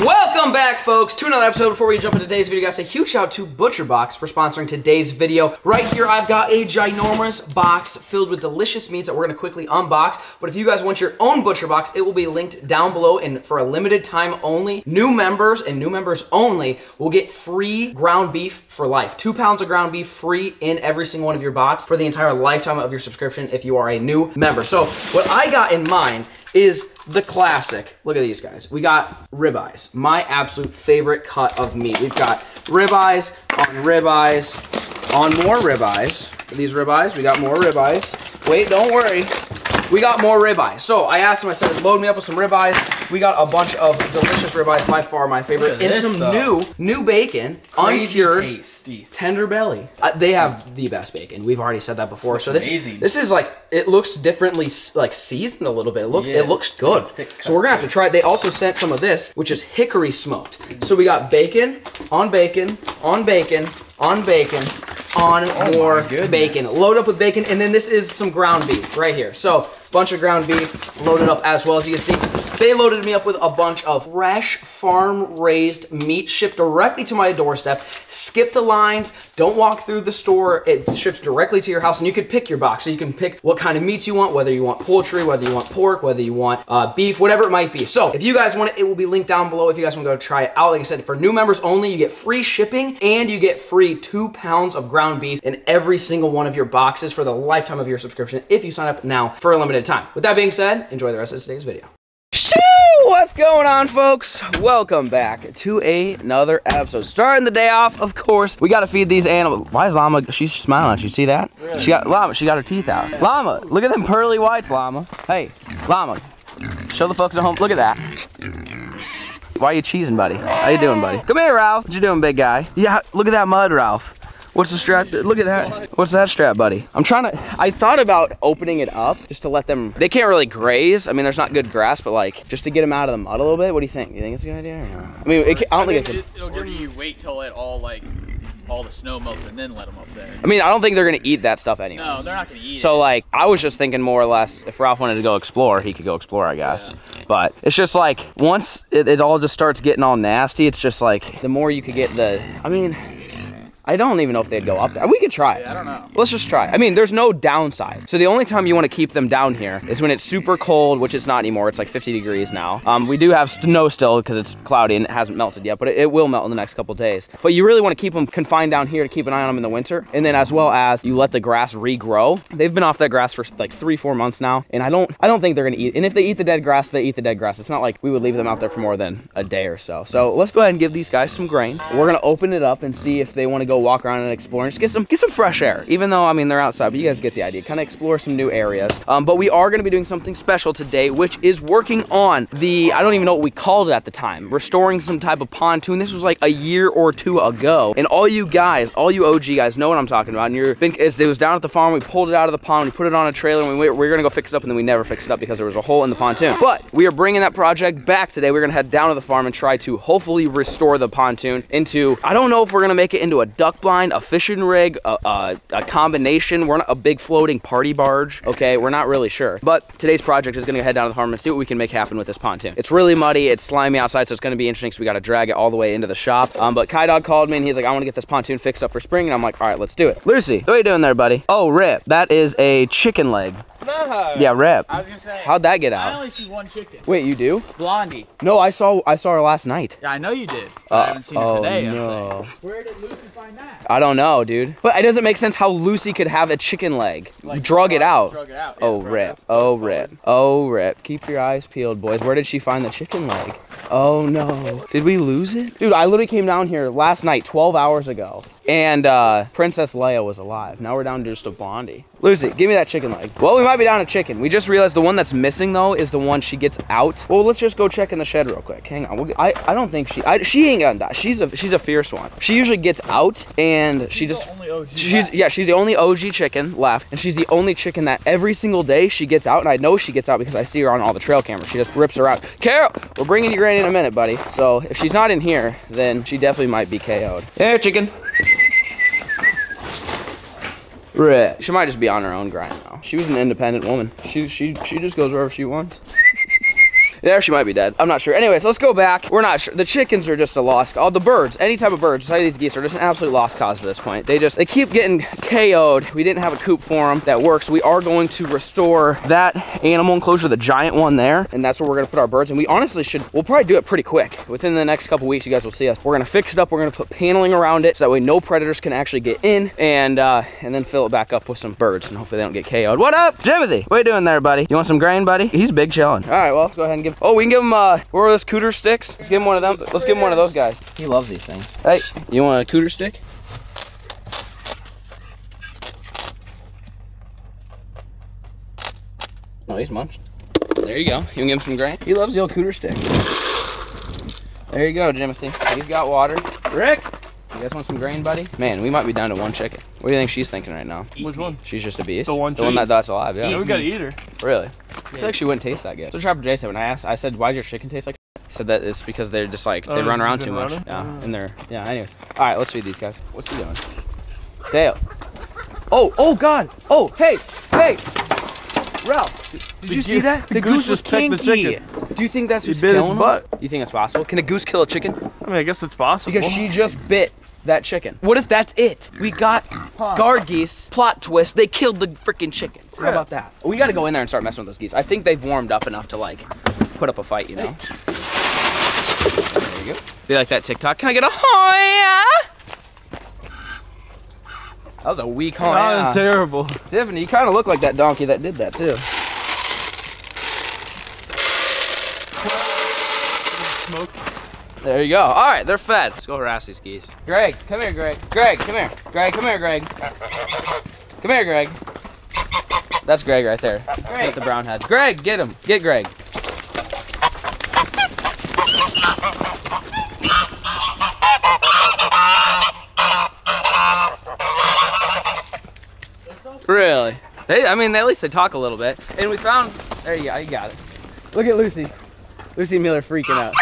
Welcome back, folks, to another episode. Before we jump into today's video, guys, a huge shout out to ButcherBox for sponsoring today's video. Right here, I've got a ginormous box filled with delicious meats that we're gonna quickly unbox. But if you guys want your own ButcherBox, it will be linked down below. And for a limited time only, new members and new members only will get free ground beef for life. Two pounds of ground beef free in every single one of your box for the entire lifetime of your subscription if you are a new member. So what I got in mind is the classic. Look at these guys. We got ribeyes, my absolute favorite cut of meat. We've got ribeyes on ribeyes on more ribeyes. These ribeyes, we got more ribeyes. Wait, don't worry. We got more ribeyes. So I asked him, I said, load me up with some ribeyes. We got a bunch of delicious ribeyes, by far my favorite. And some stuff. new, new bacon, Crazy uncured, tasty. tender belly. Uh, they have the best bacon. We've already said that before. So this amazing. this is like it looks differently like seasoned a little bit. It look Yeah, it looks good. So we're gonna have to try it. They also sent some of this, which is hickory smoked. So we got bacon on bacon on bacon on bacon on more Oh goodness. bacon. Load up with bacon, and then this is some ground beef right here. So bunch of ground beef loaded up as well as you can see. They loaded me up with a bunch of fresh farm raised meat shipped directly to my doorstep. Skip the lines, don't walk through the store. It ships directly to your house and you can pick your box. So you can pick what kind of meats you want, whether you want poultry, whether you want pork, whether you want uh, beef, whatever it might be. So if you guys want it, it will be linked down below if you guys want to go try it out. Like I said, for new members only, you get free shipping and you get free two pounds of ground beef in every single one of your boxes for the lifetime of your subscription if you sign up now for a limited time. With that being said, enjoy the rest of today's video. Shoo! What's going on, folks? Welcome back to another episode. Starting the day off, of course, we gotta feed these animals. Why is Llama? She's smiling. you see that? She got Llama. She got her teeth out. Llama, look at them pearly whites, Llama. Hey, Llama, show the folks at home. Look at that. Why are you cheesing, buddy? How you doing, buddy? Come here, Ralph. What you doing, big guy? Yeah, look at that mud, Ralph. What's the strap? Look at that. What's that strap, buddy? I'm trying to. I thought about opening it up just to let them. They can't really graze. I mean, there's not good grass, but like just to get them out of the mud a little bit. What do you think? You think it's a good idea or no? I mean, it, I don't think it's. A, It'll do you wait till it all like all the snow melts and then let them up there? I mean, I don't think they're gonna eat that stuff anyway. No, they're not gonna eat So it. like, I was just thinking more or less, if Ralph wanted to go explore, he could go explore, I guess. Yeah. But it's just like once it, it all just starts getting all nasty, it's just like the more you could get the. I mean, I don't even know if they'd go up there. We could try it. I don't know. Let's just try. I mean, there's no downside. So the only time you want to keep them down here is when it's super cold, which it's not anymore. It's like 50 degrees now. Um, we do have snow still because it's cloudy and it hasn't melted yet, but it, it will melt in the next couple days. But you really want to keep them confined down here to keep an eye on them in the winter, and then as well as you let the grass regrow. They've been off that grass for like three, four months now, and I don't, I don't think they're gonna eat. And if they eat the dead grass, they eat the dead grass. It's not like we would leave them out there for more than a day or so. So let's go ahead and give these guys some grain. We're gonna open it up and see if they want to go walk around and explore and just get some get some fresh air. Even though I mean they're outside, but you guys get the idea. Kind of explore some new areas. Um, but we are gonna be doing something special today, which is working on the I don't even know what we called it at the time. Restoring some type of pontoon. This was like a year or two ago, and all you guys, all you OG guys, know what I'm talking about. And you're been, it was down at the farm. We pulled it out of the pond. We put it on a trailer, and we, we were gonna go fix it up, and then we never fixed it up because there was a hole in the pontoon. But we are bringing that project back today. We're gonna head down to the farm and try to hopefully restore the pontoon into. I don't know if we're gonna make it into a duck blind, a fishing rig, a, a, a combination. We're not a big floating party barge. Okay, we're not really sure. But today's project is gonna head down to the harbor and see what we can make happen with this pontoon. It's really muddy. It's slimy outside, so it's gonna be interesting. So we gotta drag it all the way into the shop. Um, but Kai Dog called me and he's like, I want to get this pontoon fixed up for spring, and I'm like, all right, let's do it. Lucy, what are you doing there, buddy? Oh, Rip, that is a chicken leg. No. Yeah, rep. I was gonna say. How'd that get out? I only see one chicken. Wait, you do? Blondie. No, I saw I saw her last night. Yeah, I know you did. But I haven't seen oh, it today. I'm no. saying. Where did Lucy find that? I don't know, dude. But it doesn't make sense how Lucy could have a chicken leg. drug it out. Drug it out. Yeah, Oh drug it rip. Oh rip. Oh rip. Keep your eyes peeled, boys. Where did she find the chicken leg? Oh no. Did we lose it? Dude, I literally came down here last night, 12 hours ago, and uh, Princess Leia was alive. Now we're down to just a Blondie. Lucy, give me that chicken leg. Well, we might be down a chicken. We just realized the one that's missing though is the one she gets out. Well, let's just go check in the shed real quick. Hang on. We'll, I I don't think she I, she ain't gonna die. She's a she's a fierce one. She usually gets out and she just the only OG. She's left. yeah, she's the only OG chicken left, and she's the only chicken that every single day she gets out, and I know she gets out because I see her on all the trail cameras. She just rips her out. Carol, we're bringing you granny in a minute, buddy. So if she's not in here, then she definitely might be KO'd. Here, chicken. She might just be on her own grind now. She was an independent woman. She she she just goes wherever she wants. There, she might be dead. I'm not sure. Anyways, let's go back. We're not sure. The chickens are just a lost. All the birds, any type of birds, besides these geese are just an absolute lost cause at this point. They just they keep getting KO'd. We didn't have a coop for them that works. We are going to restore that animal enclosure, the giant one there, and that's where we're gonna put our birds. And we honestly should. We'll probably do it pretty quick. Within the next couple weeks, you guys will see us. We're gonna fix it up. We're gonna put paneling around it so that way no predators can actually get in, and uh, and then fill it back up with some birds, and hopefully they don't get KO'd. What up, Jimothy? What are you doing there, buddy? You want some grain, buddy? He's big chilling. All right, well, let's go ahead and give. Oh, we can give him. Uh, what are those cooter sticks? Let's give him one of them. Let's give him one of those guys. He loves these things. Hey, you want a cooter stick? Oh, he's munched. There you go. You can give him some grain. He loves the old cooter stick. There you go, Jimothy. He's got water. Rick, you guys want some grain, buddy? Man, we might be down to one chicken. What do you think she's thinking right now? Which one? She's just a beast. The one the one that, that's alive. Yeah. Yeah, we gotta eat her. Really? I feel like she wouldn't taste that good. So Trapper Jay said when I asked, I said, "Why does your chicken taste like?" shit?" He said that it's because they're just like they Oh, run she's around been too much. running? Yeah, oh. and they're yeah. Anyways, all right, let's feed these guys. What's he doing? Dale. Oh, oh God. Oh, hey, hey. Ralph, did The you see that? the goose just pecked the chicken. Do you think that's He who's bit its killing him? butt. You think it's possible? Can a goose kill a chicken? I mean, I guess it's possible. Because she just bit that chicken. What if that's it? We got guard geese, plot twist, they killed the freaking chickens. How about that? We gotta go in there and start messing with those geese. I think they've warmed up enough to like put up a fight, you know? There you go. Be like that TikTok. Can I get a oh That was a weak oh That was terrible. Tiffany, you kind of look like that donkey that did that too. Smoke. There you go. All right, they're fed. Let's go harass these geese. Greg, come here, Greg. Greg, come here. Greg, come here, Greg. Come here, Greg. That's Greg right there. With the brown head. Greg, get him. Get Greg. Really? They, I mean, at least they talk a little bit. And we found. There you go. You got it. Look at Lucy. Lucy Miller freaking out.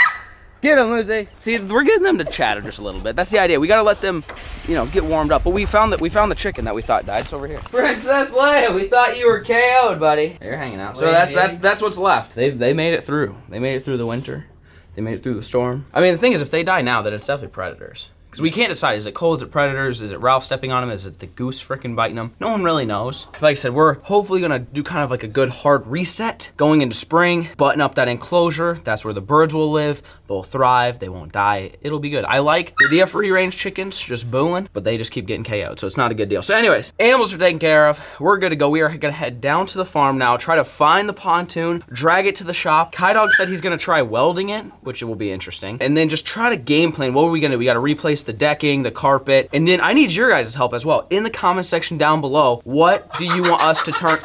Get him, Lucy. See, we're getting them to chatter just a little bit. That's the idea. We gotta let them, you know, get warmed up. But we found that we found the chicken that we thought died. It's over here. Princess Leia, we thought you were KO'd, buddy. They're hanging out. So that's that's that's what's left. They they made it through. They made it through the winter. They made it through the storm. I mean, the thing is, if they die now, then it's definitely predators. Because we can't decide. Is it cold? Is it predators? Is it Ralph stepping on him? Is it the goose frickin' biting him? No one really knows. Like I said, we're hopefully gonna do kind of like a good hard reset going into spring, button up that enclosure. That's where the birds will live. They'll thrive. They won't die. It'll be good. I like the idea free range chickens just booling, but they just keep getting KO'd. So it's not a good deal. So, anyways, animals are taken care of. We're good to go. We are gonna head down to the farm now, try to find the pontoon, drag it to the shop. Kai Dog said he's gonna try welding it, which it will be interesting. And then just try to game plan. What are we gonna do? We gotta replace the decking, the carpet, and then I need your guys' help as well. In the comment section down below, what do you want us to turn?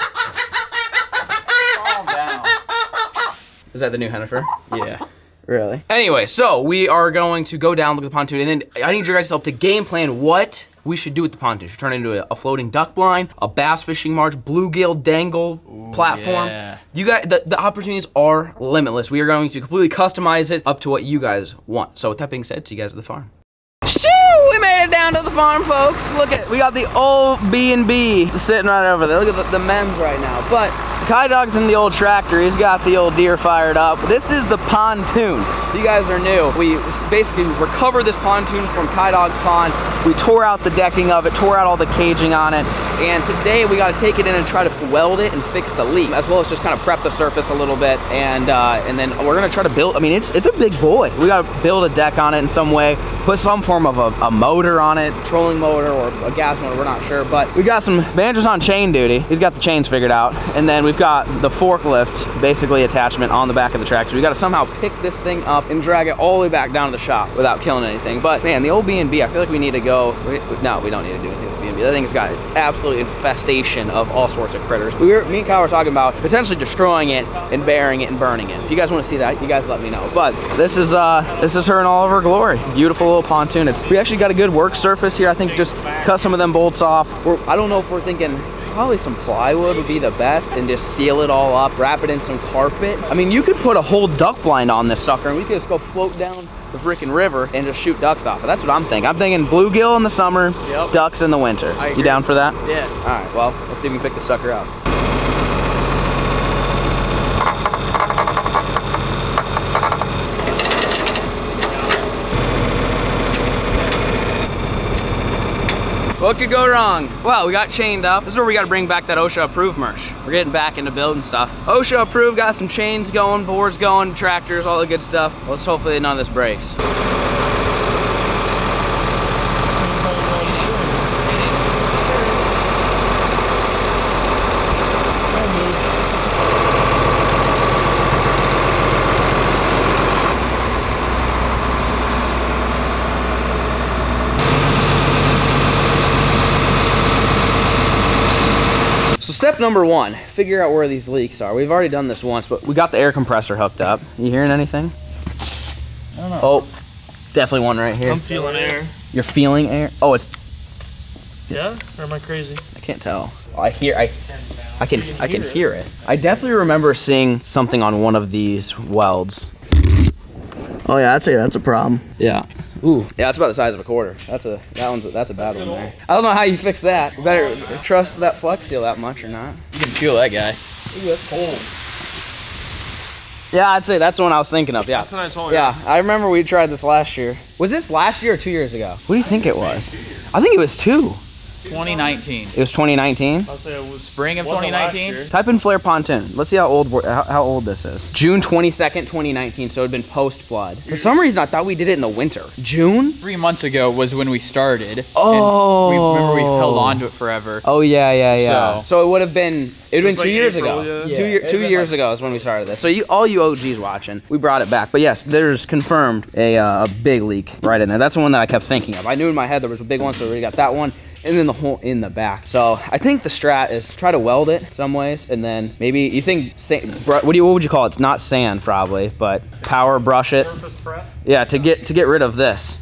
Is that the new Hennifer? Yeah. Really? Anyway, so we are going to go down, look at the pontoon, and then I need your guys' help to game plan what we should do with the pontoon. Should we turn it into a, floating duck blind, a bass fishing marsh, bluegill dangle platform. yeah. You guys, the, the opportunities are limitless. We are going to completely customize it up to what you guys want. So with that being said, see you guys at the farm. It down to the farm, folks. Look at, we got the old B&B sitting right over there. Look at the, the men's right now. But Kai Dog's in the old tractor. He's got the old Deere fired up. This is the pontoon. You guys are new, we basically recovered this pontoon from Kai Dog's pond. We tore out the decking of it, tore out all the caging on it. And today we got to take it in and try to weld it and fix the leak, as well as just kind of prep the surface a little bit. And uh, and then we're gonna try to build. I mean, it's it's a big boy. We got to build a deck on it in some way, put some form of a, a motor on it, trolling motor or a gas motor. We're not sure, but we got some Banjo's on chain duty. He's got the chains figured out, and then we've got the forklift basically attachment on the back of the tractor. We got to somehow pick this thing up and drag it all the way back down to the shop without killing anything. But man, the old B&B, I feel like we need to go. we- no, we don't need to do anything with. That thing's got absolute infestation of all sorts of critters. We were, me and Kyle were talking about potentially destroying it and burying it and burning it. If you guys want to see that, you guys let me know. But this is uh, this is her in all of her glory. Beautiful little pontoon. It's we actually got a good work surface here. I think just cut some of them bolts off. We're, I don't know if we're thinking probably some plywood would be the best and just seal it all up, wrap it in some carpet. I mean, you could put a whole duck blind on this sucker and we could just go float down the freaking river and just shoot ducks off it. That's what I'm thinking. I'm thinking bluegill in the summer, Yep. ducks in the winter. You down for that? Yeah. All right, well, let's see if we can pick the sucker up. What could go wrong? Well, we got chained up. This is where we got to bring back that OSHA approved merch. We're getting back into building stuff. OSHA approved, got some chains going, boards going, tractors, all the good stuff. Let's hopefully none of this breaks. So step number one, figure out where these leaks are. We've already done this once, but we got the air compressor hooked up. You hearing anything? I don't know. Oh, definitely one right here. I'm feeling air. You're feeling air? Oh, it's, Yeah? Or am I crazy? I can't tell. I hear, I, I can, I can hear it. I definitely remember seeing something on one of these welds. Oh yeah, I'd say that's a problem. Yeah. Ooh. Yeah, that's about the size of a quarter. That's a, that one's, a, that's a bad one there. I don't know how you fix that. You better trust that flex seal that much or not. You can feel that guy. Ooh, that's cold. Yeah, I'd say that's the one I was thinking of. Yeah. That's a nice one. Yeah, I remember we tried this last year. Was this last year or two years ago? What do you think it was? I think it was two. 2019. It was 2019. I'll say it was Spring of 2019. Type in Flair pontoon. Let's see how old how, how old this is. June 22nd, 2019. So it had been post flood. For some reason, I thought we did it in the winter. June? Three months ago was when we started. Oh. And we remember we held on to it forever. Oh yeah, yeah, yeah. So, So- it would have been it would have been was two like years April, ago. yeah. Two Yeah, year, two years like- ago is when we started this. So you all you OGs watching, we brought it back. But yes, there's confirmed a uh, a big leak right in there. That's the one that I kept thinking of. I knew in my head there was a big one, so we got that one. And then the hole in the back. So I think the strat is try to weld it some ways, and then maybe you think what do you what would you call it? It's not sand probably, but power brush it. Yeah, to get to get rid of this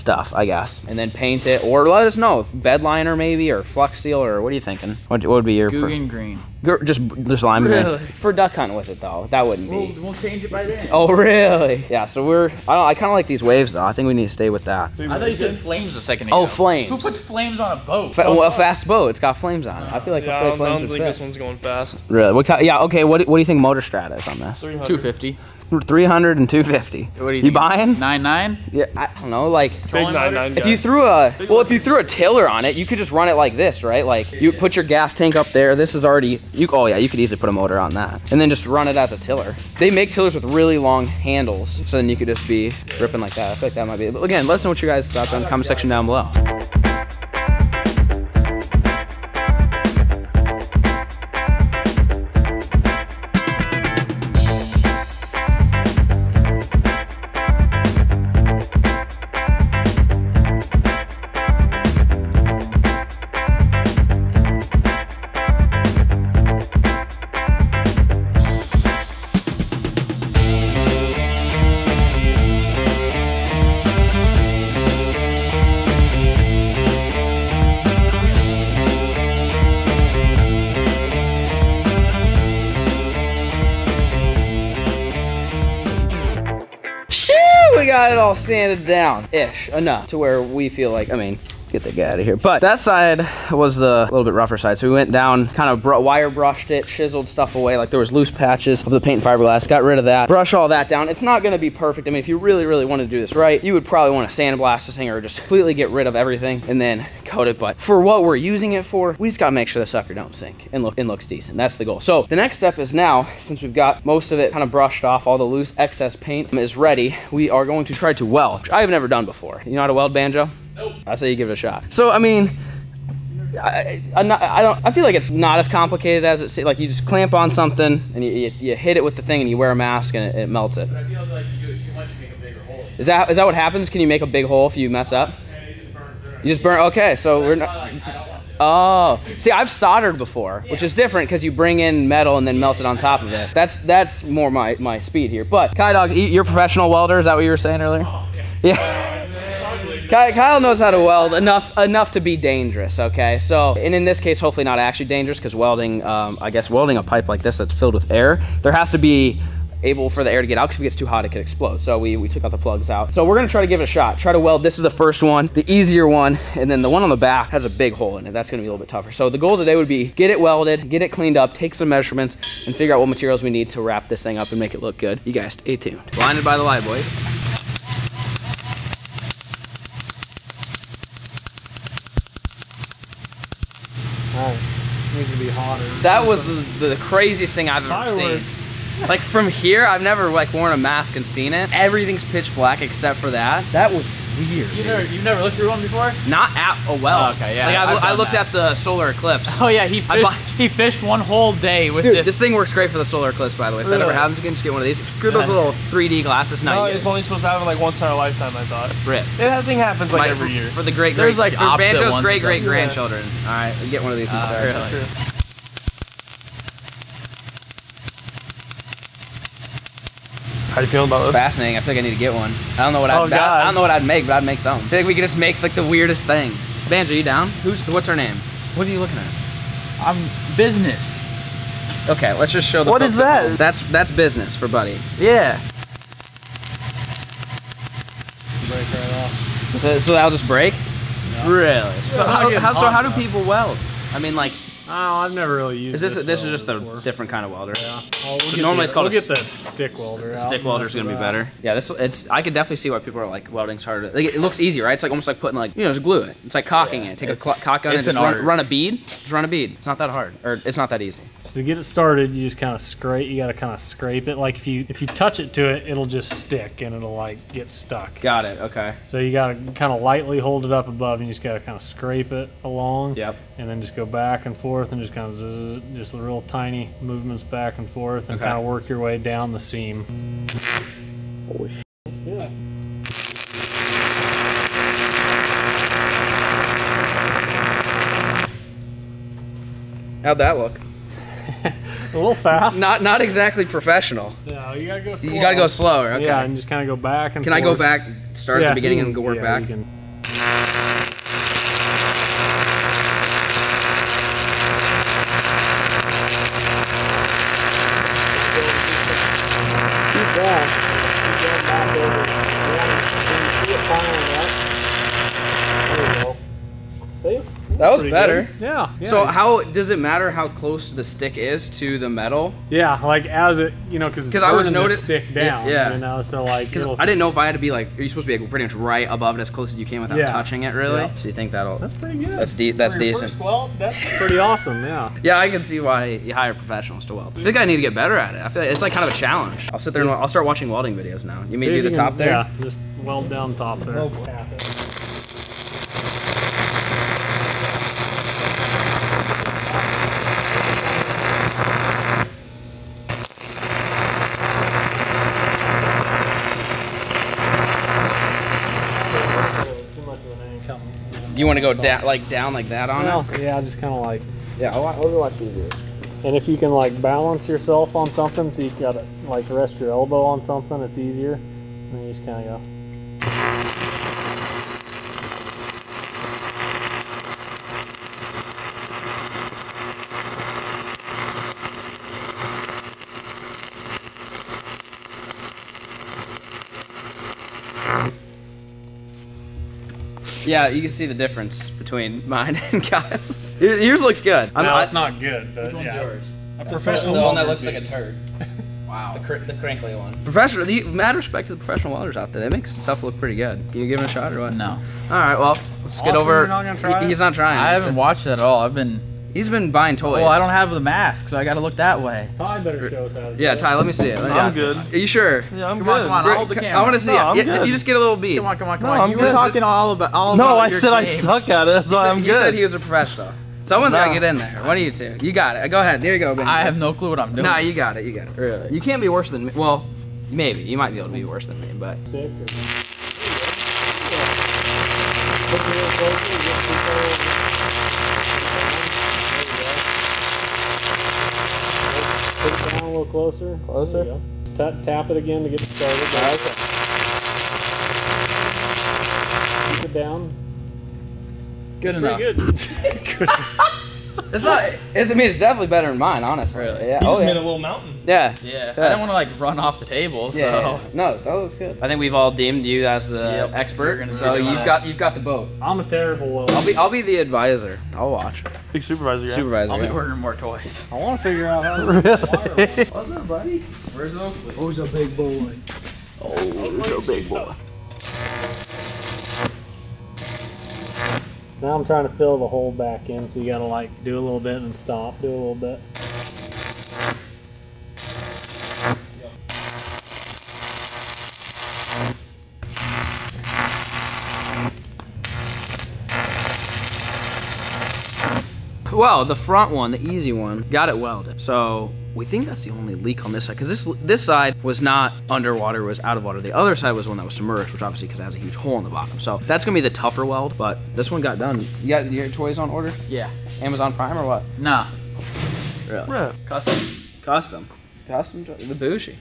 stuff, I guess, and then paint it, or let us know bed liner maybe, or flex seal, or what are you thinking? What, what would be your per- Googan Green. Just just lime green for duck hunting with it though? That wouldn't We'll, be. we'll change it by then. Oh really? Yeah. So we're I don't I kind of like these waves though. I think we need to stay with that. I thought you said flames a second oh, ago. Oh, flames. Who puts flames on a boat? Fa- well, a fast boat. It's got flames on it. I feel like Yeah, I a don't, I don't think fit. this one's going fast. Really? What yeah. Okay. What do- what do you think motor strat is on this? 250. 300 and 250. What do you You buying? Nine nine. Yeah. I don't know. Like Big Trolling motor? 99 If you threw a well, if you threw a tiller on it, you could just run it like this, right? Like you put your gas tank up there. This is already you. Oh yeah, you could easily put a motor on that, and then just run it as a tiller. They make tillers with really long handles, so then you could just be ripping like that. I feel like that might be. But again, let us know what you guys' thoughts are in the comment section down below. Sanded down, ish, enough to where we feel like. I mean, get the guy out of here. But that side was the little bit rougher side, so we went down, kind of br- wire brushed it, chiseled stuff away. Like there was loose patches of the paint and fiberglass. Got rid of that. Brush all that down. It's not going to be perfect. I mean, if you really, really want to do this right, you would probably want to sandblast this thing or just completely get rid of everything and then coat it. But for what we're using it for, we just got to make sure the sucker don't sink and look and looks decent. That's the goal. So the next step is now, since we've got most of it kind of brushed off, all the loose excess paint is ready. We are going to try to weld, which I have never done before. You know how to weld, banjo? Nope. I say you give it a shot. So I mean. I, not, I don't. I feel like it's not as complicated as it seems. Like you just clamp on something and you, you, you hit it with the thing and you wear a mask and it, it melts it. I feel like you do it too much, you make a bigger hole. Is that is that what happens? Can you make a big hole if you mess up? You just burn. Okay, so we're not. Oh, see, I've soldered before, which is different because you bring in metal and then melt it on top of it. That's that's more my my speed here. But Kai Dog, you're a professional welder. Is that what you were saying earlier? Yeah. Ky- Kyle knows how to weld enough enough to be dangerous. Okay, so and in this case, hopefully not actually dangerous because welding, um, I guess welding a pipe like this that's filled with air, there has to be able for the air to get out because if it gets too hot it could explode. So we, we took out the plugs out. So we're gonna try to give it a shot. Try to weld this is the first one the easier one and then the one on the back has a big hole in it. That's gonna be a little bit tougher. So the goal today would be get it welded get it cleaned up take some measurements and figure out what materials we need to wrap this thing up and make it look good. You guys stay tuned. Blinded by the light boys. Needs to be hotter. That was the, the craziest thing I've ever Fireworks. seen. Like from here, I've never like worn a mask and seen it. Everything's pitch black except for that. That was weird. You never, you've never looked through one before? Not at a well. Oh, okay, yeah, Like I, I've I looked that. at the solar eclipse. Oh yeah, he fished, bu- he fished one whole day with Dude, this. this thing works great for the solar eclipse, by the way. If that ever happens, you can just get one of these. Screw those little 3D glasses. No, No, it's only supposed to happen like once in our lifetime. I thought. rip. That thing happens like My- every year. for the great, There's, great, like, for opposite Banjo's ones great and great stuff. grandchildren. All right, get one of these uh, instead. really? How do you feeling about It's this? fascinating. I feel like I need to get one. I don't know what I'd. Oh, God. I don't know what I'd make, but I'd make something. I feel like we could just make like the weirdest things. Banjo, you down? Who's? What's her name? What are you looking at? I'm business. Okay, let's just show the. What folks is at that? home. That's that's business for Buddy. Yeah. Break right off. So, so that'll just break. Really? So how, get how so how do people weld? I mean, like, Oh, I've never really used is this this. this is welder just a different kind of welder? Yeah. Well, we'll So normally the- it's called we'll a get the stick welder. out Stick welder is gonna be that. better. Yeah, this it's. I could definitely see why people are like welding's harder. Like, it looks easy, right? It's like almost like putting like you know just glue it. It's like caulking Yeah, it. Take a it's- cl- caulk gun and just an run, run a bead. Just run a bead. It's not that hard, or it's not that easy. So to get it started, you just kind of scrape. You got to kind of scrape it. Like if you if you touch it to it, it'll just stick and it'll like get stuck. Got it. Okay. So you got to kind of lightly hold it up above, and you just got to kind of scrape it along. Yep. And then just go back and forth, and just kind of just real tiny movements back and forth, and Okay. kind of work your way down the seam. Holy sht's yeah. How'd that look? A little fast. Not not exactly professional. No, you gotta go. Slow. You gotta go slower. Okay. Yeah, and just kind of go back and. Can I go back, start at the beginning and go work yeah, back? you can- That better. good. Yeah, yeah. So how does it matter how close the stick is to the metal? yeah, like as it, you know, because I was burning the notice- stick down. yeah. You know, so like. Because I didn't know if I had to be like, are you supposed to be like pretty much right above it as close as you can without Yeah. touching it, really? Yeah. So you think that'll? That's pretty good. That's de- that's decent. first weld, that's pretty awesome. Yeah. Yeah, I can see why you hire professionals to weld. I think I need to get better at it. I feel like it's like kind of a challenge. I'll sit there and I'll start watching welding videos now. You mean See do the you top there? Yeah, just weld down top there. Tap it. Too much of an angle. You want to go down like down like that on Well, it? yeah, just kind of like. Yeah, I'll, I'll watch you do it. And if you can like balance yourself on something, so you gotta like rest your elbow on something, it's easier. And then you just kind of go. Yeah, you can see the difference between mine and Kyle's. Yours, yours looks good. I'm, no, I- it's not good, but Which one's yeah. yours? A the professional one that looks would like a turd. Wow. The, cr- the crinkly one. Professional. The, mad respect to the professional welders out there. They make stuff look pretty good. Can you give it a shot or what? No. All right. Well, let's get over. you're not gonna try he- it? he's not trying. I haven't watched it at all. I've been. He's been buying toys. Well, I don't have the mask, so I got to look that way. Ty better show us how to do Yeah. Ty. Let me see it. Let me- I'm good. Are you sure? Yeah, I'm Come good. on, come on. I'll hold the camera. I want to see No, it. I'm Yeah, good. You just get a little bead. Come on, come on, come No, on. I'm you were talking all about all No, about I your said I suck at it. That's He why said, I'm he good. said he was a professional. Someone's got to get in there. One of you two. You got it. Go ahead. There you go, Ben. I have no clue what I'm doing. Nah, you got it. You got it. Really? You can't be worse than me. Well, maybe. You might be able to be worse than me, but. Stick or- Look a little closer, you get too far over. There you go. Put it down a little closer. Closer? There you go. Just tap, tap it again to get it started. Ah, Keep it down. Good enough. Pretty good. It's not. It's. I mean, it's definitely better than mine, honestly. Really? Yeah. You Oh just made a yeah. little mountain. Yeah. Yeah. Yeah. I don't want to like run off the table. Yeah, so. yeah, yeah. No, that looks good. I think we've all deemed you as the Yep. Expert, gonna so you've that. got you've got the boat. I'm a terrible welder. I'll be I'll be the advisor. I'll watch. Big supervisor guy. Supervisor. I'll be yeah. ordering more toys. I want to figure out how to use the. What's up, buddy? Where's Oakley? Oh, he's a big boy. Oh, he's a big boy. Now I'm trying to fill the hole back in, so you gotta like do a little bit and stop, do a little bit. Well, the front one, the easy one, got it welded. So we think that's the only leak on this side because this this side was not underwater, it was out of water. The other side was one that was submerged, which obviously because it has a huge hole in the bottom. So that's gonna be the tougher weld, but this one got done. You got your toys on order? Yeah. Amazon Prime or what? Nah. Really? Yeah. Custom. Custom. Custom, the bougie.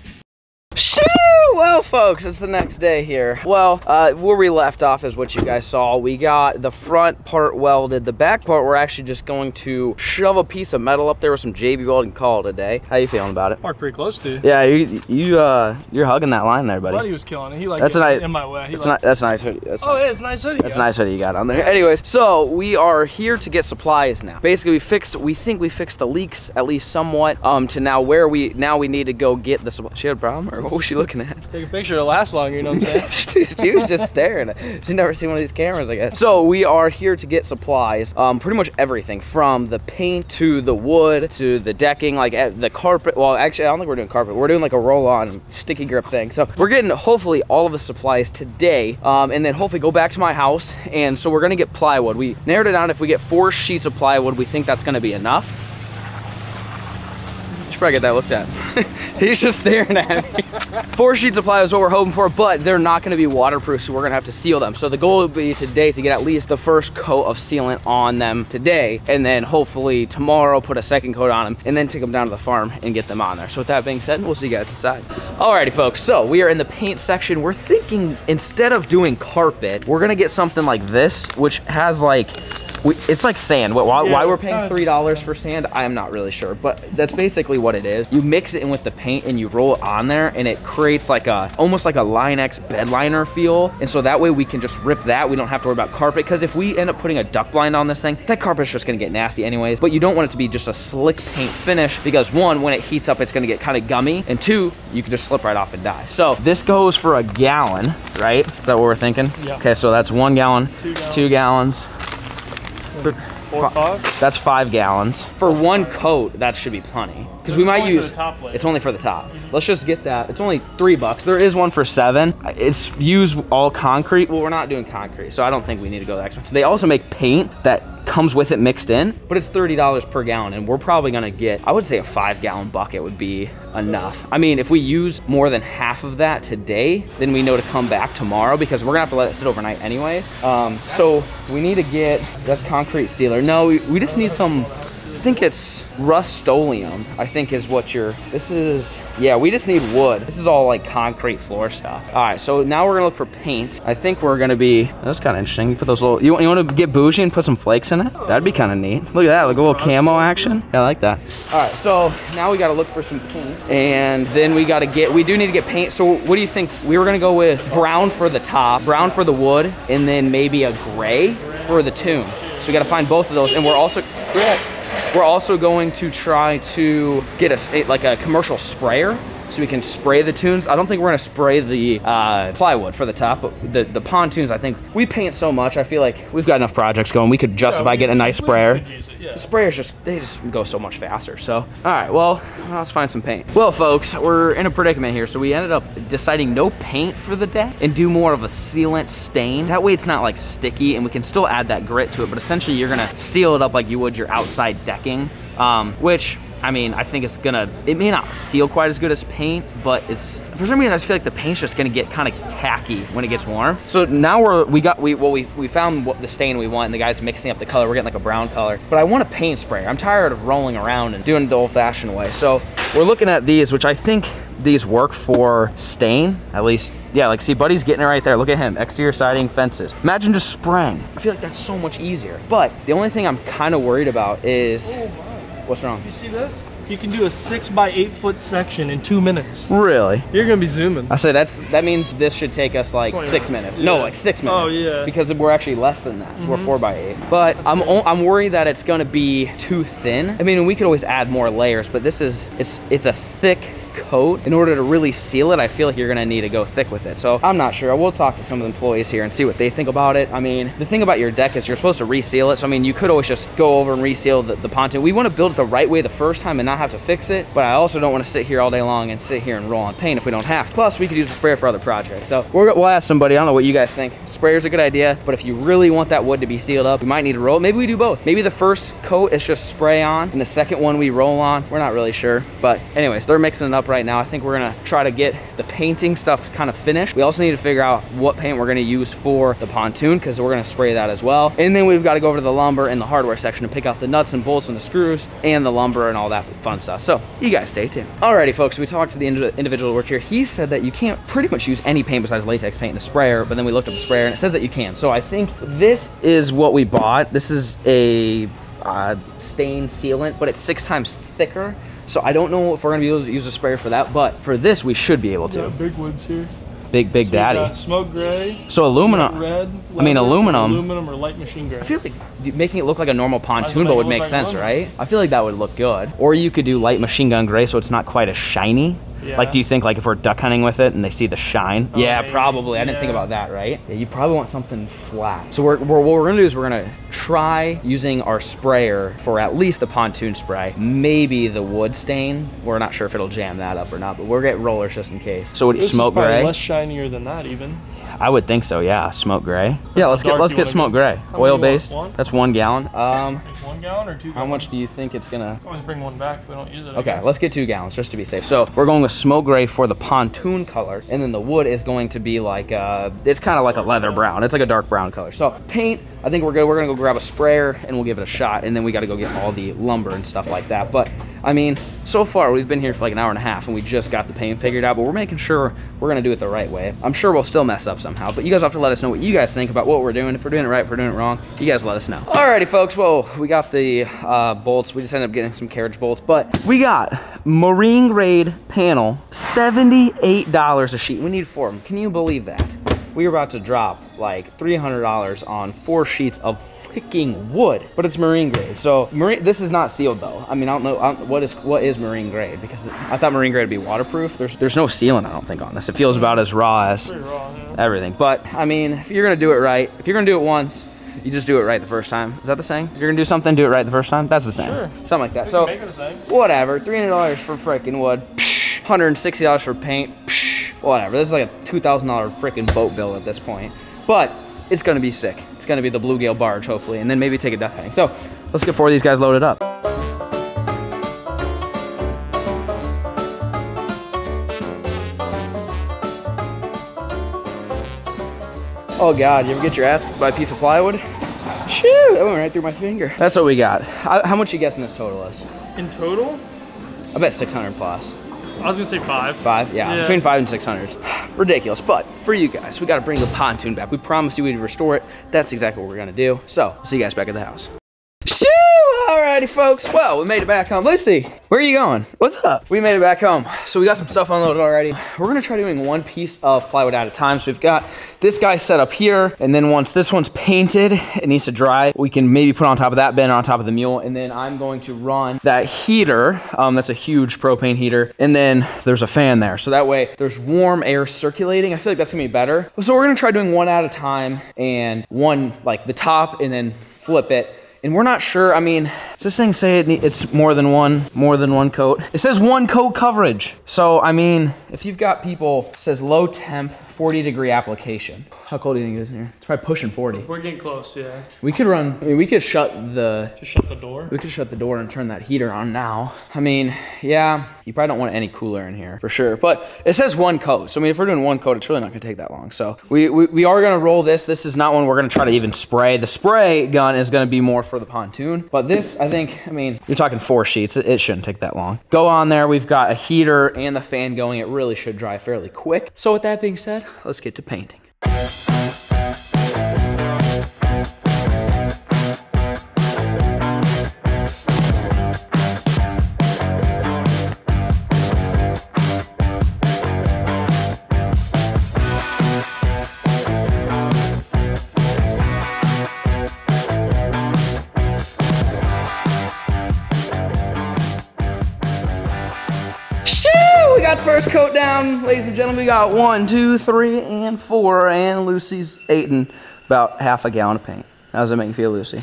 Well, folks, it's the next day here. Well, uh, where we left off is what you guys saw. We got the front part welded. The back part, we're actually just going to shove a piece of metal up there with some JB weld and call it a day. How you feeling about it? Parked pretty close to you. Yeah, you, you uh, you're hugging that line there, buddy. Buddy was killing it. He like That's it a nice- in my way. He That's like. That's nice hoodie. That's oh, yeah, it's a nice hoodie. That's a nice hoodie you got on there. Anyways, so we are here to get supplies now. Basically, we fixed. We think we fixed the leaks at least somewhat. Um, to now where we now we need to go get the supply. She had a problem, or what was she looking at? Take a picture to last longer, you know what I'm saying? she was just staring. She's never seen one of these cameras, I guess. So we are here to get supplies. Um, pretty much everything from the paint to the wood to the decking, like the carpet. Well, actually, I don't think we're doing carpet. We're doing like a roll-on sticky grip thing. So we're getting hopefully all of the supplies today, um, and then hopefully go back to my house. And so we're gonna get plywood. We narrowed it down. If we get four sheets of plywood, we think that's gonna be enough. Probably get that looked at. He's just staring at me. Four sheets of plywood is what we're hoping for, but they're not gonna be waterproof, so we're gonna have to seal them. So the goal would be today to get at least the first coat of sealant on them today, and then hopefully tomorrow put a second coat on them, and then take them down to the farm and get them on there. So with that being said, we'll see you guys inside. Alrighty folks, so we are in the paint section. We're thinking instead of doing carpet, we're gonna get something like this, which has like, we, it's like sand. Why, why, Yeah, why we're paying three dollars for sand, I am not really sure, but that's basically what it is. You mix it in with the paint and you roll it on there, and it creates like a almost like a Line-X bed liner feel. And so that way we can just rip that. We don't have to worry about carpet because if we end up putting a duck blind on this thing, that carpet's just gonna get nasty anyways. But you don't want it to be just a slick paint finish because one, when it heats up, it's gonna get kind of gummy, and two, you can just slip right off and die. So this goes for a gallon, right? Is that what we're thinking? Yeah. Okay, so that's one gallon, Two gallons. two gallons. Four five? That's five gallons. For one coat, that should be plenty. Because we might use. the top layer. It's only for the top. Let's just get that. It's only three bucks. There is one for seven. It's used all concrete. Well, we're not doing concrete, so I don't think we need to go that expensive. They also make paint that comes with it mixed in, but it's thirty dollars per gallon, and we're probably gonna get. I would say a five gallon bucket would be enough. I mean, if we use more than half of that today, then we know to come back tomorrow because we're gonna have to let it sit overnight anyways. Um, so we need to get that's concrete sealer. No, we, we just need some. I think it's Rust-Oleum, I think is what you're, this is, yeah, we just need wood. This is all like concrete floor stuff. All right, so now we're gonna look for paint. I think we're gonna be, that's kind of interesting. You put those little, you, want- you wanna get bougie and put some flakes in it? That'd be kind of neat. Look at that, like a little camo action. Yeah, I like that. All right, so now we gotta look for some paint. And then we gotta get, we do need to get paint. So what do you think? We were gonna go with brown for the top, brown for the wood, and then maybe a gray for the tomb. So we gotta find both of those. And we're also, we're also going to try to get a like a commercial sprayer so we can spray the tunes. I don't think we're gonna spray the uh, plywood for the top, but the, the pontoons, I think we paint so much. I feel like we've got enough projects going. We could justify we- getting a nice sprayer. it, yeah. The sprayers just, they just go so much faster. So, all right, well, let's find some paint. Well, folks, we're in a predicament here. So we ended up deciding no paint for the deck and do more of a sealant stain. That way it's not like sticky and we can still add that grit to it, but essentially you're gonna seal it up like you would your outside decking, um, which I mean, I think it's gonna, it may not seal quite as good as paint, but it's, for some reason I just feel like the paint's just gonna get kind of tacky when it gets warm. So now we're, we got, we, well, we, we found what the stain we want and the guy's mixing up the color. We're getting like a brown color, but I want a paint sprayer. I'm tired of rolling around and doing it the old fashioned way. So we're looking at these, which I think these work for stain, at least. Yeah, like see, Buddy's getting it right there. Look at him, exterior siding, fences. Imagine just spraying. I feel like that's so much easier. But the only thing I'm kind of worried about is, what's wrong? You see this? You can do a six by eight foot section in two minutes. Really? You're gonna be zooming. I say that's that means this should take us like six minutes. No, like six minutes. Oh, yeah. Mm-hmm. Because we're actually less than that. We're four by eight. But I'm o- I'm worried that it's gonna be too thin. I mean, we could always add more layers, but this is it's it's a thick coat, in order to really seal it, I feel like you're gonna need to go thick with it. So I'm not sure. I will talk to some of the employees here and see what they think about it. I mean, the thing about your deck is you're supposed to reseal it. So I mean, you could always just go over and reseal the, the pontoon. We want to build it the right way the first time and not have to fix it. But I also don't want to sit here all day long and sit here and roll on paint if we don't have. Plus, we could use a sprayer for other projects. So we're, we'll ask somebody. I don't know what you guys think. Sprayer's a good idea, but if you really want that wood to be sealed up, we might need to roll. Maybe we do both. Maybe the first coat is just spray on, and the second one we roll on. We're not really sure. But anyways, they're mixing it up right now. I think we're gonna try to get the painting stuff kind of finished. We also need to figure out what paint we're gonna use for the pontoon because we're gonna spray that as well. And then we've got to go over to the lumber and the hardware section to pick out the nuts and bolts and the screws and the lumber and all that fun stuff. So you guys stay tuned. Alrighty, folks, we talked to the indi- individual who worked here. He said that you can't pretty much use any paint besides latex paint in the sprayer, but then we looked up the sprayer and it says that you can. So I think this is what we bought. This is a uh, stain sealant, but it's six times thicker. So I don't know if we're gonna be able to use a sprayer for that, but for this we should be able to. Big woods here. Big, big So daddy. Smoke gray. So aluminum. Red. I mean, aluminum. Aluminum or light machine gray. I feel like making it look like a normal pontoon boat would make like sense, right? I feel like that would look good. Or you could do light machine gun gray so it's not quite as shiny. Yeah. Like, do you think like if we're duck hunting with it and they see the shine? Oh, yeah, maybe, probably. I didn't think about that, right? Yeah, you probably want something flat. So we're, we're, what we're gonna do is we're gonna try using our sprayer for at least the pontoon spray, maybe the wood stain. We're not sure if it'll jam that up or not, but we'll get rollers just in case. So would it This smoke gray? less shinier than that even. I would think so. Yeah, smoke gray. Yeah, let's get let's get smoke gray. How many you Oil based. One? That's one gallon. Um, Like one gallon or two gallons? how much do you think it's gonna? Always bring one back if we don't use it. Okay, let's get two gallons just to be safe. So we're going with smoke gray for the pontoon color, and then the wood is going to be like uh, it's kind of like a leather brown. It's like a dark brown color. So paint, I think we're good. We're gonna go grab a sprayer and we'll give it a shot, and then we got to go get all the lumber and stuff like that. But I mean, so far we've been here for like an hour and a half, and we just got the paint figured out. But we're making sure we're gonna do it the right way. I'm sure we'll still mess up somehow, but you guys have to let us know what you guys think about what we're doing. If we're doing it right, if we're doing it wrong, you guys let us know. Alrighty, folks. Well, we got the uh, bolts. We just ended up getting some carriage bolts, but we got marine grade panel, $78 a sheet. We need four of them. Can you believe that? We are about to drop like $300 on four sheets of freaking wood, but it's marine grade. So marine, this is not sealed though. I mean, I don't know I don't, what is what is marine grade because I thought marine grade would be waterproof. There's there's no sealant I don't think on this. It feels about as raw as raw, yeah. everything. But I mean, if you're gonna do it right, if you're gonna do it once, you just do it right the first time. Is that the saying? If you're gonna do something, do it right the first time. That's the same. Sure. Something like that. We So can make it the same. whatever. Three hundred dollars for freaking wood. Hundred and sixty dollars for paint. Whatever. This is like a two thousand dollar freaking boat bill at this point. But it's gonna be sick. It's gonna be the bluegill barge, hopefully, and then maybe take a duck hunting. So let's get four of these guys loaded up. Oh God, you ever get your ass by a piece of plywood? Shoot, that went right through my finger. That's what we got. How, how much you guessing this total is? In total, I bet 600 plus. I was gonna say five. Five? Yeah, Yeah. between five and 600. Ridiculous. But for you guys, we got to bring the pontoon back. We promised you we'd restore it. That's exactly what we're going to do. So, see you guys back at the house. Shoo! Alrighty, folks. Well, we made it back home. Lucy, where are you going? What's up? We made it back home. So we got some stuff unloaded already. We're gonna try doing one piece of plywood at a time. So we've got this guy set up here, and then once this one's painted, it needs to dry. We can maybe put on top of that bin or on top of the mule, and then I'm going to run that heater. Um, that's a huge propane heater, and then there's a fan there. So that way there's warm air circulating. I feel like that's gonna be better. So we're gonna try doing one at a time, and one like the top, and then flip it and we're not sure. I mean, does this thing say it it's more than one, more than one coat? It says one coat coverage. So I mean, if you've got people, says low temp, 40 degree application. How cold do you think it is in here? It's probably pushing 40. We're getting close, yeah. We could run. I mean, we could shut the. Just shut the door. We could shut the door and turn that heater on now. I mean, yeah, you probably don't want any cooler in here for sure. But it says one coat. So I mean, if we're doing one coat, it's really not gonna take that long. So we, we, we are gonna roll this. This is not one we're gonna try to even spray. The spray gun is gonna be more for the pontoon. But this, I think, I mean, you're talking four sheets. It, it shouldn't take that long. Go on there. We've got a heater and the fan going. It really should dry fairly quick. So with that being said, let's get to painting. Down, ladies and gentlemen. We got one, two, three, and four, and Lucy's eating about half a gallon of paint. How does that make you feel, Lucy?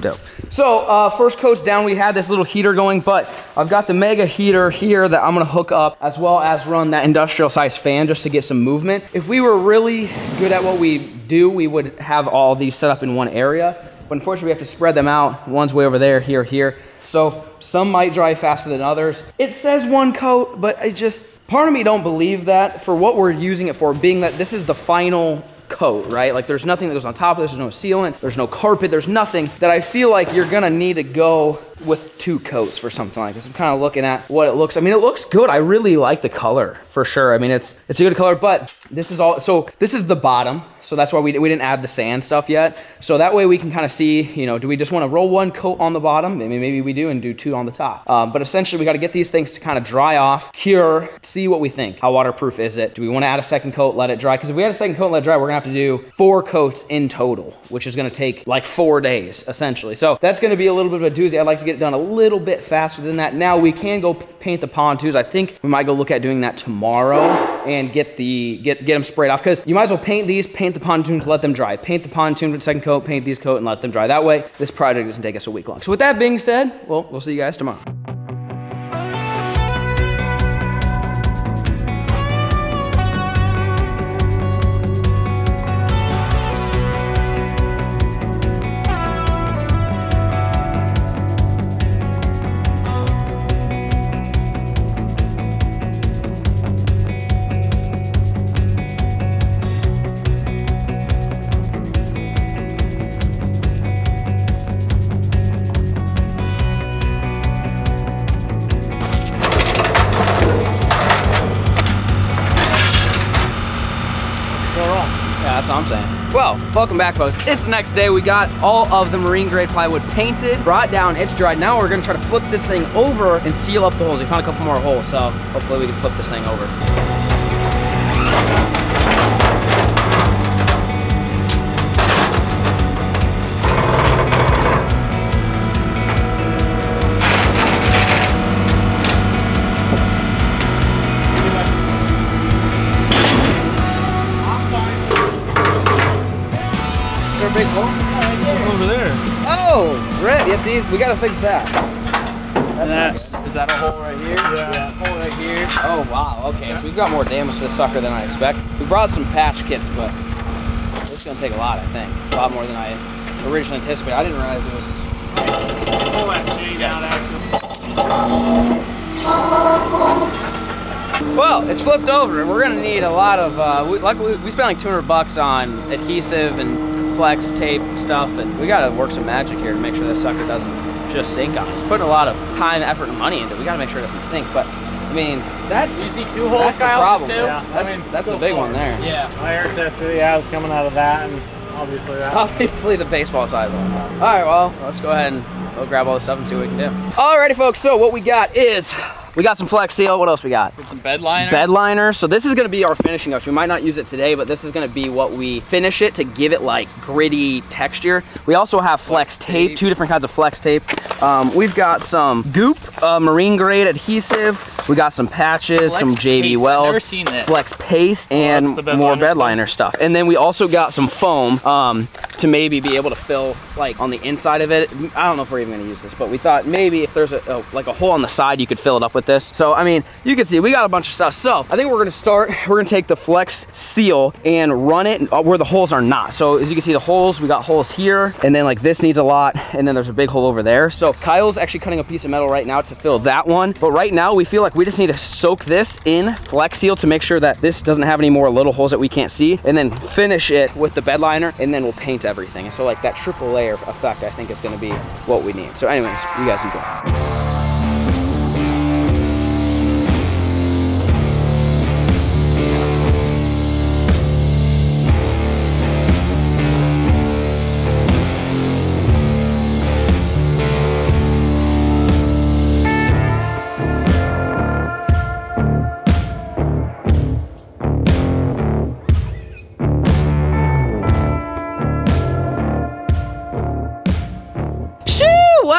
Dope. So uh, first coat's down. We had this little heater going, but I've got the mega heater here that I'm gonna hook up, as well as run that industrial size fan just to get some movement. If we were really good at what we do, we would have all these set up in one area. But unfortunately, we have to spread them out. One's way over there, here, here. So some might dry faster than others. It says one coat, but it just, part of me don't believe that for what we're using it for, being that this is the final coat, right? Like there's nothing that goes on top of this, there's no sealant, there's no carpet, there's nothing that I feel like you're gonna need to go with two coats for something like this. I'm kind of looking at what it looks. I mean, it looks good. I really like the color for sure. I mean, it's it's a good color, but this is all. So this is the bottom. So that's why we we didn't add the sand stuff yet. So that way we can kind of see. You know, do we just want to roll one coat on the bottom? Maybe maybe we do and do two on the top. Um, but essentially, we got to get these things to kind of dry off, cure, see what we think. How waterproof is it? Do we want to add a second coat, let it dry? Because if we add a second coat, and let it dry, we're gonna have to do four coats in total, which is gonna take like four days essentially. So that's gonna be a little bit of a doozy. I'd like to get it done a little bit faster than that. Now we can go paint the pontoons. I think we might go look at doing that tomorrow and get the get get them sprayed off because you might as well paint these, paint the pontoons, let them dry. Paint the pontoon with second coat, paint these coat, and let them dry. That way, this project doesn't take us a week long. So with that being said, well, we'll see you guys tomorrow. Welcome back, folks. It's the next day. We got all of the marine grade plywood painted, brought down, it's dried. Now we're gonna try to flip this thing over and seal up the holes. We found a couple more holes, so hopefully we can flip this thing over. Yeah, see, we gotta fix that. Is that, is that a hole right here? Yeah. Hole right here. Oh, wow. Okay, so we've got more damage to this sucker than I expect. We brought some patch kits, but it's gonna take a lot, I think. A lot more than I originally anticipated. I didn't realize it was. Pull that J down, actually. Well, it's flipped over, and we're gonna need a lot of. Uh, we, luckily, we spent like 200 bucks on adhesive and flex tape stuff, and we gotta work some magic here to make sure this sucker doesn't just sink on us. Putting a lot of time, effort, and money into it. We gotta make sure it doesn't sink. But I mean, that's You see two holes, that's the Kyle? problem. Two? Yeah. That's, I mean, that's so the big far. one there. Yeah. My air tester, yeah, I was coming out of that, and obviously that. Obviously the baseball size one. All right, well, let's go ahead and we'll grab all the stuff and see what we can do. Alrighty, folks. So what we got is we got some Flex Seal. What else we got? Some bed liner. Bed liner. So this is gonna be our finishing touch. We might not use it today, but this is gonna be what we finish it to give it like gritty texture. We also have flex, Flex tape, tape. two different kinds of flex tape. Um, we've got some goop, uh, marine grade adhesive. We got some patches, Flex some JB paste. Weld, never seen this. flex paste, and bed more liner bed stuff. liner stuff. And then we also got some foam um, to maybe be able to fill like on the inside of it. I don't know if we're even gonna use this, but we thought maybe if there's a, a like a hole on the side, you could fill it up with this. So I mean, you can see we got a bunch of stuff. So I think we're gonna start. We're gonna take the flex seal and run it uh, where the holes are not. So as you can see, the holes we got holes here, and then like this needs a lot, and then there's a big hole over there. So Kyle's actually cutting a piece of metal right now to fill that one. But right now we feel like we just need to soak this in flex seal to make sure that this doesn't have any more little holes that we can't see, and then finish it with the bed liner, and then we'll paint everything. And so like that triple layer effect, I think is gonna be what we need. So anyways, you guys enjoy.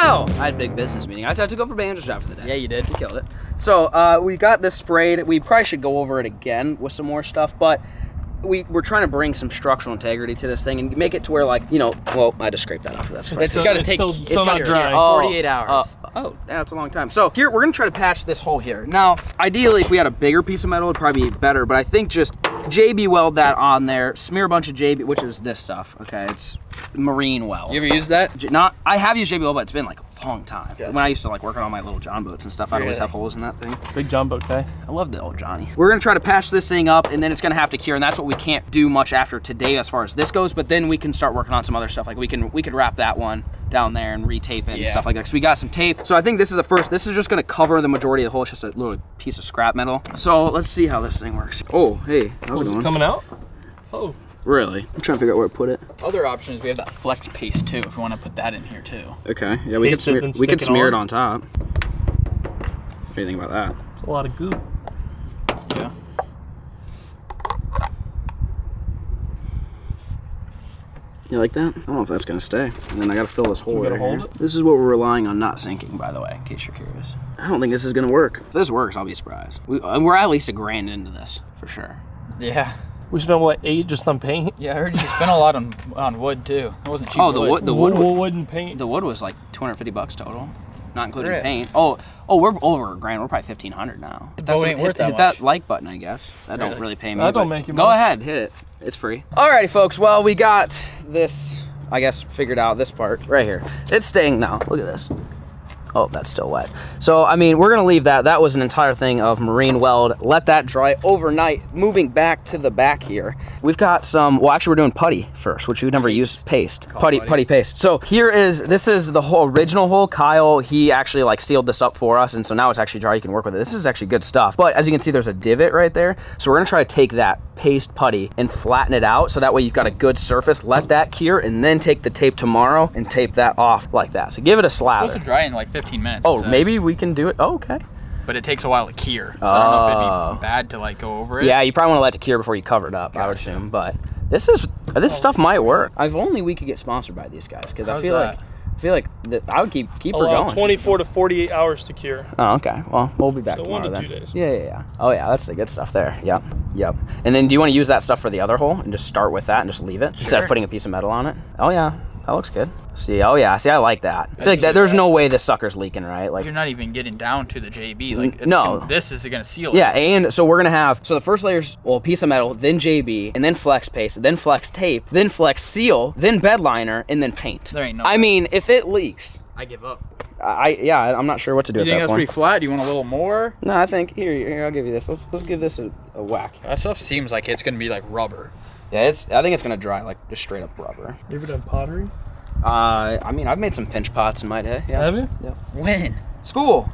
Wow. I had a big business meeting. I had to go for banjo shot for the day. Yeah, you did. We killed it. So uh, we got this sprayed. We probably should go over it again with some more stuff, but we, we're trying to bring some structural integrity to this thing and make it to where, like, you know, well, I just scraped that off. That's It's still- gotta it's take. still- it's still gotta not dry. Oh, 48 hours. uh, oh, that's a long time. So here we're gonna try to patch this hole here. Now, ideally, if we had a bigger piece of metal, it'd probably be better. But I think just JB weld that on there, smear a bunch of JB, which is this stuff. Okay, it's marine weld. you ever used that? J- Not, I have used JB weld, but it's been like a long time. Gotcha. When I used to like work on all my little John boats and stuff, I'd always have holes in that thing. Big John boat day. I love the old Johnny. We're gonna try to patch this thing up, and then it's gonna have to cure, and that's what we can't do much after today as far as this goes. But then we can start working on some other stuff. Like we can we could wrap that one down there and retape it and stuff like that. So we got some tape. So I think this is the first. This is just gonna cover the majority of the hole. It's just a little piece of scrap metal. So let's see how this thing works. Oh, hey, how's it Was going? it coming out? Oh, really? I'm trying to figure out where to put it. Other options, we have that flex paste too. If we want to put that in here too. Okay, yeah, we could Paste it smear, we could stick it it on? on top. What do you think about that? it's a lot of goop. Yeah. You like that? I don't know if that's gonna stay. And then I gotta fill this hole You gotta right here. hold it? This is what we're relying on not sinking, by the way, in case you're curious. I don't think this is gonna work. If this works, I'll be surprised. We, uh, we're at least a grand into this, for sure. Yeah. We spent what eight just on paint. Yeah, I heard you spent a lot on on wood too. It wasn't cheap. Oh, the wood, the wood, wood, wood and paint. the wood was like 250 bucks total, not including Really? paint. Oh, oh, we're over a grand. We're probably 1500 now. The boat ain't hit, worth that hit that like button, I guess. That don't Really? really pay me. That don't make you Go much. ahead, hit it. It's free. Alrighty, folks. Well, we got this. I guess figured out this part right here. It's staying now. Look at this. Oh, that's still wet. So, I mean, we're gonna leave that. That was an entire thing of marine weld. Let that dry overnight. Moving back to the back here, we've got some. Well, actually, we're doing putty first, which we've never used. Paste, putty, putty. putty paste. So here is this is the whole original hole. Kyle, he actually like sealed this up for us, and so now it's actually dry. You can work with it. This is actually good stuff. But as you can see, there's a divot right there. So we're gonna try to take that paste putty and flatten it out, so that way you've got a good surface. Let that cure, and then take the tape tomorrow and tape that off like that. So give it a slather. supposed to dry in like 15 minutes. Oh, it maybe we can do it. Oh, okay. But it takes a while to cure. So I don't know if Oh. it'd be oh. bad to like go over it. Yeah, you probably want to let it cure before you cover it up. I would assume, but this is this stuff oh, might work. If only we could get sponsored by these guys, because I feel that? like I feel like that I would keep keep her Allow going. 24 to 48 hours to cure. Oh, okay. Well, we'll be back So tomorrow one to then. two days. Yeah, yeah, yeah. Oh, yeah. That's the good stuff there. Yep, yep. And then, do you want to use that stuff for the other hole and just start with that and just leave it instead of putting a piece of metal on it? Oh yeah, that looks good. See, oh yeah. See, I like that. I feel like that, there's no way this sucker's leaking, right? Like You're not even getting down to the JB. Like it's no. gonna- this is gonna seal Yeah, it. and so we're gonna have so the first layer's well a piece of metal, then JB, and then flex paste, then flex tape, then flex seal, then bed liner, and then paint. There ain't no I mean, if it leaks, I give up. I yeah, I'm not sure what to do You at think that that's point. pretty flat? Do you want a little more? no, I think here, here I'll give you this. Let's let's give this a, a whack. That stuff seems like it's gonna be like rubber. Yeah, it's. I think it's gonna dry like just straight up rubber. You ever done pottery? Uh, I mean, I've made some pinch pots in my day. Yeah. Have you? Yeah. When? School.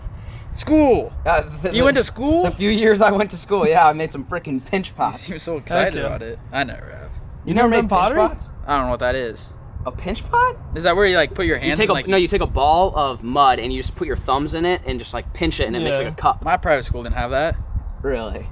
School. Uh, the, You went to school? the few years I went to school. Yeah, I made some freaking pinch pots. You pots. seem so excited yeah. about it. I never have. You never never made done pinch pottery? pots? I don't know what that is. A pinch pot? Is that where you like put your hands? You take in, a like, no. You take a ball of mud and you just put your thumbs in it and just like pinch it and it makes like a cup. My private school didn't have that. Really?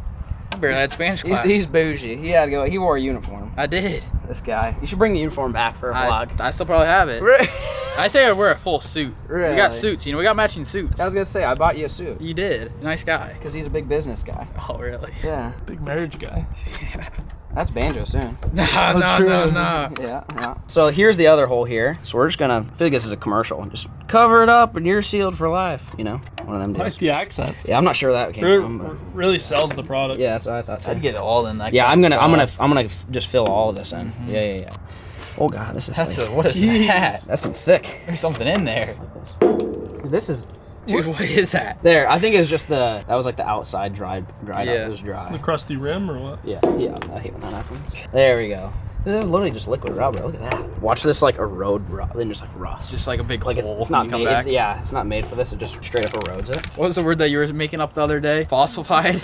I barely had Spanish He's, he's bougie. He had to go. He wore a uniform. I did. This guy. You should bring the uniform back for a I, vlog. I still probably have it. Really? I say I wear a full suit. We got suits. You know, we got matching suits. I was gonna say I bought you a suit You did. Nice guy. because he's a big business guy. Oh, really? Yeah. Big marriage guy. yeah. That's banjo soon. Oh, nah, nah, nah, nah. Yeah, yeah. So here's the other hole here. So we're just gonna I feel like this is a commercial. Just cover it up and you're sealed for life. You know, one of them I like the accent. Yeah, I'm not sure where that came Re- from. Really sells the product. yeah, that's what I thought. Too. I'd get it all in that. Yeah, I'm kind gonna, I'm gonna. I'm gonna just fill all of this in. Mm. Yeah, yeah, yeah. Oh god, this is That's like, a, what is that? that's some thick. There's something in there. This is Dude, what is that? there. I think it was just the that was like the outside dried, dried Yeah. up. It was dry. The crusty rim or what? Yeah, yeah. I hate when that happens. There we go. This is literally just liquid rubber. Look at that. Watch this like erode, ru- then just like rust. Just like a big like it's, hole it's when not you come made. back. It's, yeah, it's not made for this. It just straight up erodes it. What was the word that you were making up the other day? Fossilified.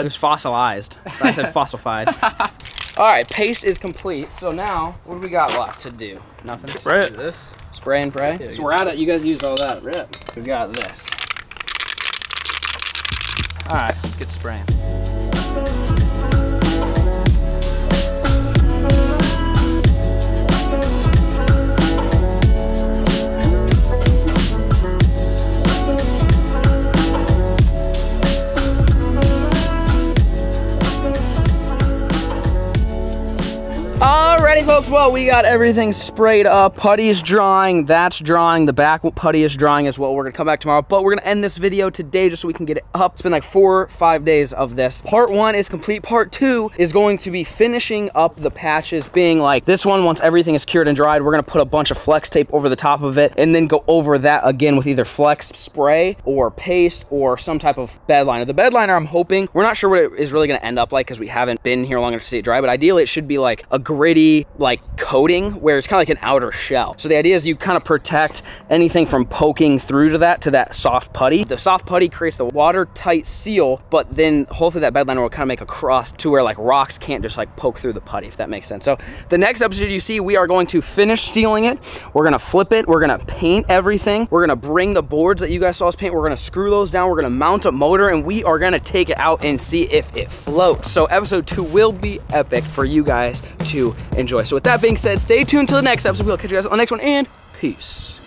It was fossilized. I said fossified. All right, paste is complete. So now, what do we got left to do? Nothing. Spray it. This. Spray and pray. Yeah, so we're at it. You guys used all that. Rip. We got this. All right, let's get spraying. Alrighty, folks. Well, we got everything sprayed up. Putty's drying. That's drying. The back putty is drying as well. We're gonna come back tomorrow, but we're gonna end this video today just so we can get it up. It's been like four, five days of this. Part one is complete. Part two is going to be finishing up the patches, being like this one. Once everything is cured and dried, we're gonna put a bunch of flex tape over the top of it, and then go over that again with either flex spray or paste or some type of bed liner. The bed liner, I'm hoping we're not sure what it is really gonna end up like because we haven't been here long enough to see it dry. But ideally, it should be like a gritty like coating where it's kind of like an outer shell. So the idea is you kind of protect anything from poking through to that to that soft putty. The soft putty creates the watertight seal, but then hopefully that bed liner will kind of make a crust to where like rocks can't just like poke through the putty, if that makes sense. So the next episode you see, we are going to finish sealing it. We're gonna flip it. We're gonna paint everything. We're gonna bring the boards that you guys saw us paint. We're gonna screw those down. We're gonna mount a motor and we are gonna take it out and see if it floats. So episode two will be epic for you guys to enjoy. So with that being said, stay tuned till the next episode. We'll catch you guys on the next one and peace.